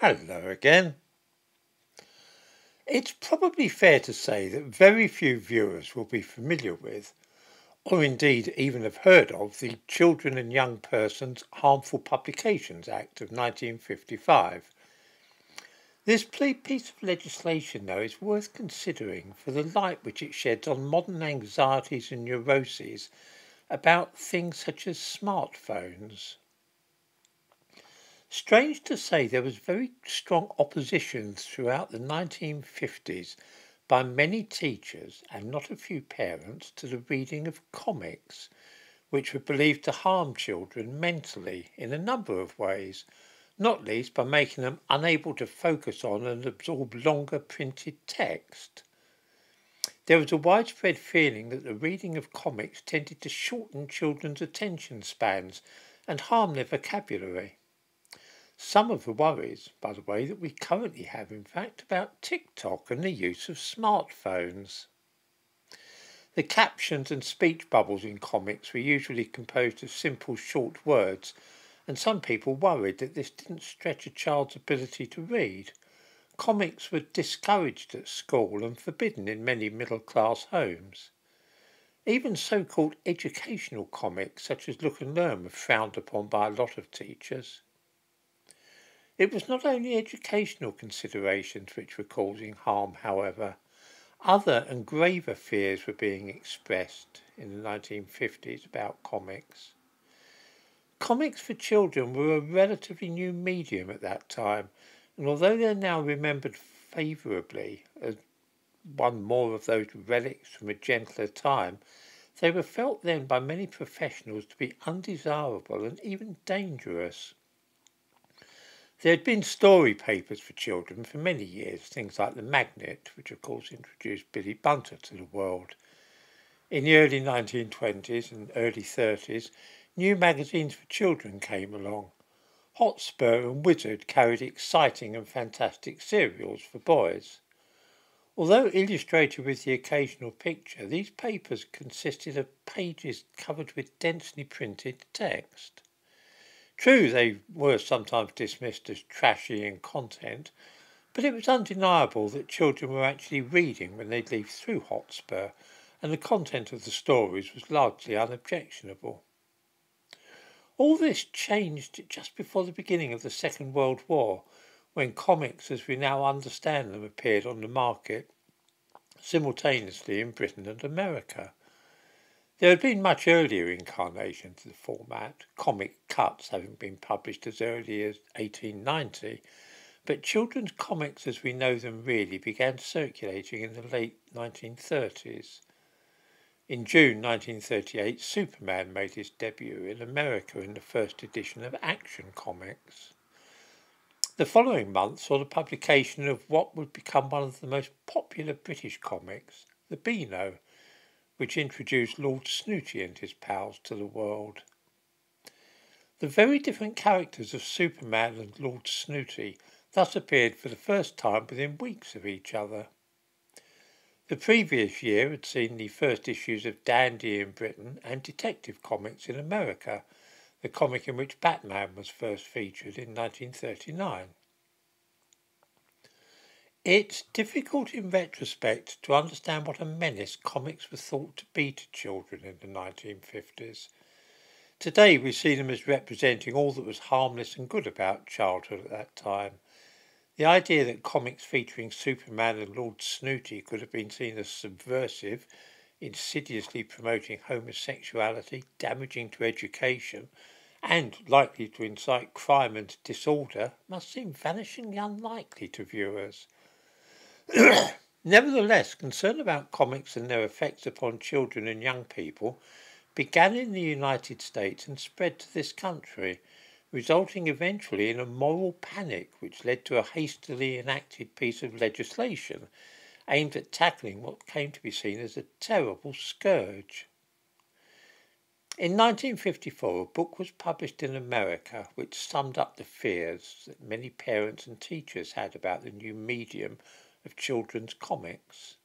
Hello again. It's probably fair to say that very few viewers will be familiar with, or indeed even have heard of, the Children and Young Persons Harmful Publications Act of 1955. This piece of legislation, though, is worth considering for the light which it sheds on modern anxieties and neuroses about things such as smartphones. Strange to say, there was very strong opposition throughout the 1950s by many teachers and not a few parents to the reading of comics, which were believed to harm children mentally in a number of ways, not least by making them unable to focus on and absorb longer printed text. There was a widespread feeling that the reading of comics tended to shorten children's attention spans and harm their vocabulary. Some of the worries, by the way, that we currently have, in fact, about TikTok and the use of smartphones. The captions and speech bubbles in comics were usually composed of simple short words, and some people worried that this didn't stretch a child's ability to read. Comics were discouraged at school and forbidden in many middle class homes. Even so called educational comics, such as Look and Learn, were frowned upon by a lot of teachers. It was not only educational considerations which were causing harm, however. Other and graver fears were being expressed in the 1950s about comics. Comics for children were a relatively new medium at that time, and although they're now remembered favourably as one more of those relics from a gentler time, they were felt then by many professionals to be undesirable and even dangerous. There had been story papers for children for many years, things like The Magnet, which of course introduced Billy Bunter to the world. In the early 1920s and early 30s, new magazines for children came along. Hotspur and Wizard carried exciting and fantastic serials for boys. Although illustrated with the occasional picture, these papers consisted of pages covered with densely printed text. True, they were sometimes dismissed as trashy in content, but it was undeniable that children were actually reading when they leafed through Hotspur, and the content of the stories was largely unobjectionable. All this changed just before the beginning of the Second World War, when comics as we now understand them appeared on the market simultaneously in Britain and America. There had been much earlier incarnations of the format, comic cuts having been published as early as 1890, but children's comics as we know them really began circulating in the late 1930s. In June 1938, Superman made his debut in America in the first edition of Action Comics. The following month saw the publication of what would become one of the most popular British comics, The Beano, which introduced Lord Snooty and his pals to the world. The very different characters of Superman and Lord Snooty thus appeared for the first time within weeks of each other. The previous year had seen the first issues of Dandy in Britain and Detective Comics in America, the comic in which Batman was first featured in 1939. It's difficult in retrospect to understand what a menace comics were thought to be to children in the 1950s. Today we see them as representing all that was harmless and good about childhood at that time. The idea that comics featuring Superman and Lord Snooty could have been seen as subversive, insidiously promoting homosexuality, damaging to education, and likely to incite crime and disorder must seem vanishingly unlikely to viewers. Nevertheless, concern about comics and their effects upon children and young people began in the United States and spread to this country, resulting eventually in a moral panic which led to a hastily enacted piece of legislation aimed at tackling what came to be seen as a terrible scourge. In 1954, a book was published in America which summed up the fears that many parents and teachers had about the new medium of children's comics.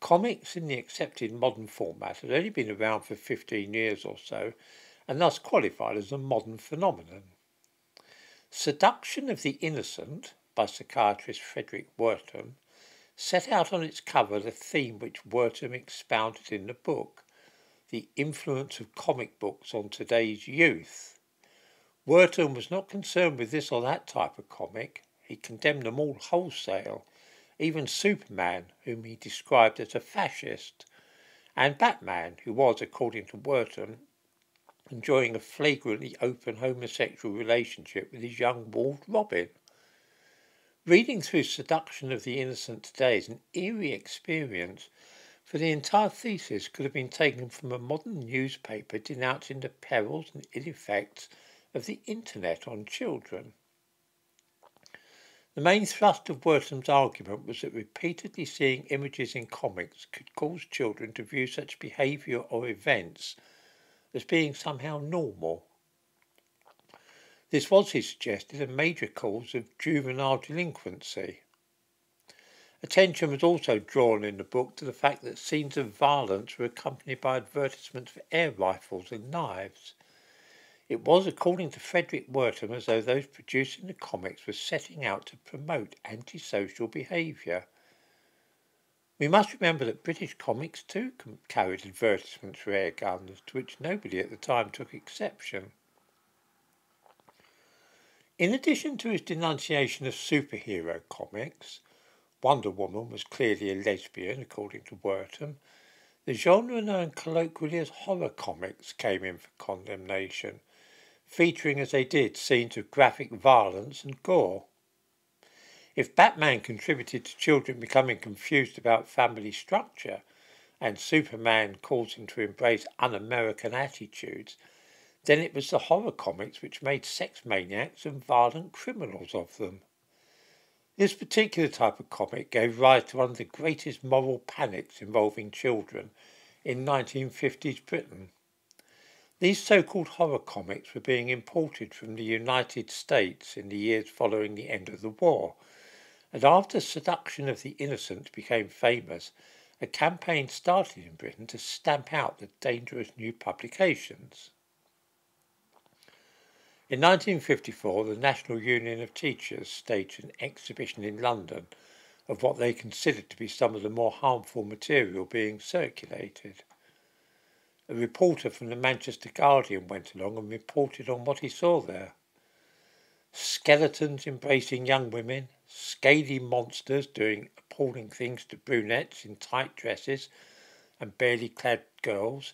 Comics in the accepted modern format had only been around for 15 years or so and thus qualified as a modern phenomenon. Seduction of the Innocent by psychiatrist Fredric Wertham set out on its cover the theme which Wertham expounded in the book the influence of comic books on today's youth. Wertham was not concerned with this or that type of comic, he condemned them all wholesale, even Superman, whom he described as a fascist, and Batman, who was, according to Wertham, enjoying a flagrantly open homosexual relationship with his young ward Robin. Reading through Seduction of the Innocent today is an eerie experience for the entire thesis could have been taken from a modern newspaper denouncing the perils and ill effects of the internet on children. The main thrust of Wertham's argument was that repeatedly seeing images in comics could cause children to view such behaviour or events as being somehow normal. This was, he suggested, a major cause of juvenile delinquency. Attention was also drawn in the book to the fact that scenes of violence were accompanied by advertisements for air rifles and knives. It was, according to Fredric Wertham, as though those producing the comics were setting out to promote antisocial behaviour. We must remember that British comics too carried advertisements for air guns, to which nobody at the time took exception. In addition to his denunciation of superhero comics, Wonder Woman was clearly a lesbian, according to Wertham. The genre known colloquially as horror comics came in for condemnation, featuring as they did scenes of graphic violence and gore. If Batman contributed to children becoming confused about family structure, and Superman caused to embrace un American attitudes, then it was the horror comics which made sex maniacs and violent criminals of them. This particular type of comic gave rise to one of the greatest moral panics involving children in 1950s Britain. These so called horror comics were being imported from the United States in the years following the end of the war, and after Seduction of the Innocent became famous, a campaign started in Britain to stamp out the dangerous new publications. In 1954, the National Union of Teachers staged an exhibition in London of what they considered to be some of the more harmful material being circulated. A reporter from the Manchester Guardian went along and reported on what he saw there. Skeletons embracing young women, scaly monsters doing appalling things to brunettes in tight dresses and barely clad girls,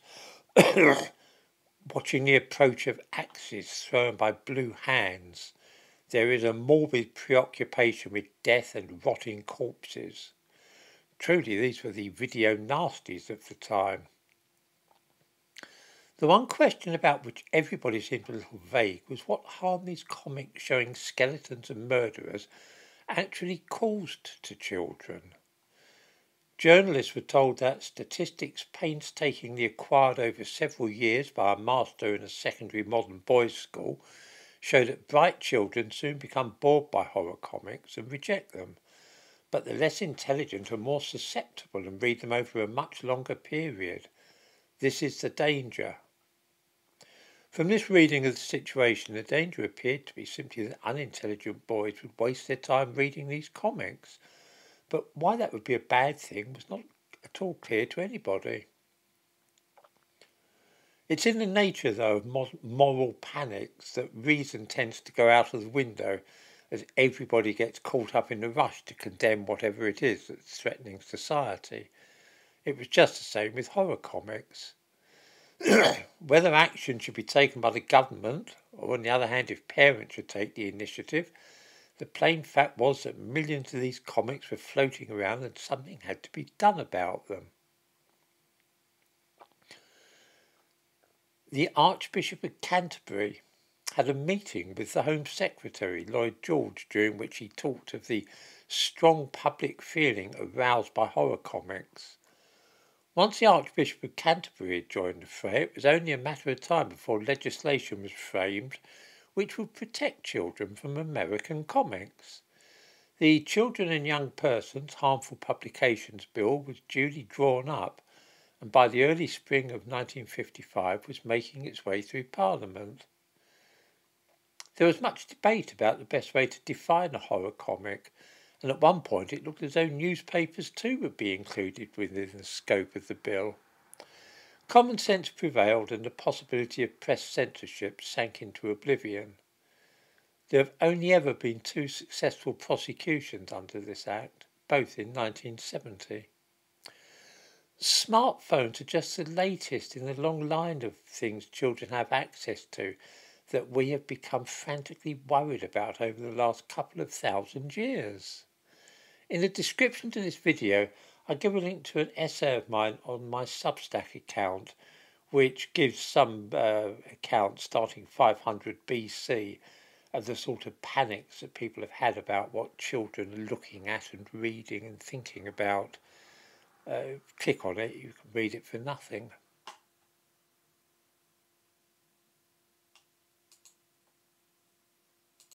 watching the approach of axes thrown by blue hands, there is a morbid preoccupation with death and rotting corpses. Truly, these were the video nasties of the time. The one question about which everybody seemed a little vague was what harm these comics showing skeletons and murderers actually caused to children. Journalists were told that statistics painstakingly acquired over several years by a master in a secondary modern boys' school show that bright children soon become bored by horror comics and reject them, but the less intelligent are more susceptible and read them over a much longer period. This is the danger. From this reading of the situation, the danger appeared to be simply that unintelligent boys would waste their time reading these comics but why that would be a bad thing was not at all clear to anybody. It's in the nature, though, of moral panics that reason tends to go out of the window as everybody gets caught up in the rush to condemn whatever it is that's threatening society. It was just the same with horror comics. Whether action should be taken by the government, or on the other hand, if parents should take the initiative, the plain fact was that millions of these comics were floating around and something had to be done about them. The Archbishop of Canterbury had a meeting with the Home Secretary, Lloyd George, during which he talked of the strong public feeling aroused by horror comics. Once the Archbishop of Canterbury had joined the fray, it was only a matter of time before legislation was framed which would protect children from American comics. The Children and Young Persons Harmful Publications Bill was duly drawn up and by the early spring of 1955 was making its way through Parliament. There was much debate about the best way to define a horror comic, and at one point it looked as though newspapers too would be included within the scope of the bill. Common sense prevailed and the possibility of press censorship sank into oblivion. There have only ever been two successful prosecutions under this Act, both in 1970. Smartphones are just the latest in the long line of things children have access to that we have become frantically worried about over the last couple of thousand years. In the description to this video, I give a link to an essay of mine on my Substack account, which gives some uh, account starting 500 BC of the sort of panics that people have had about what children are looking at and reading and thinking about. Uh, click on it, you can read it for nothing.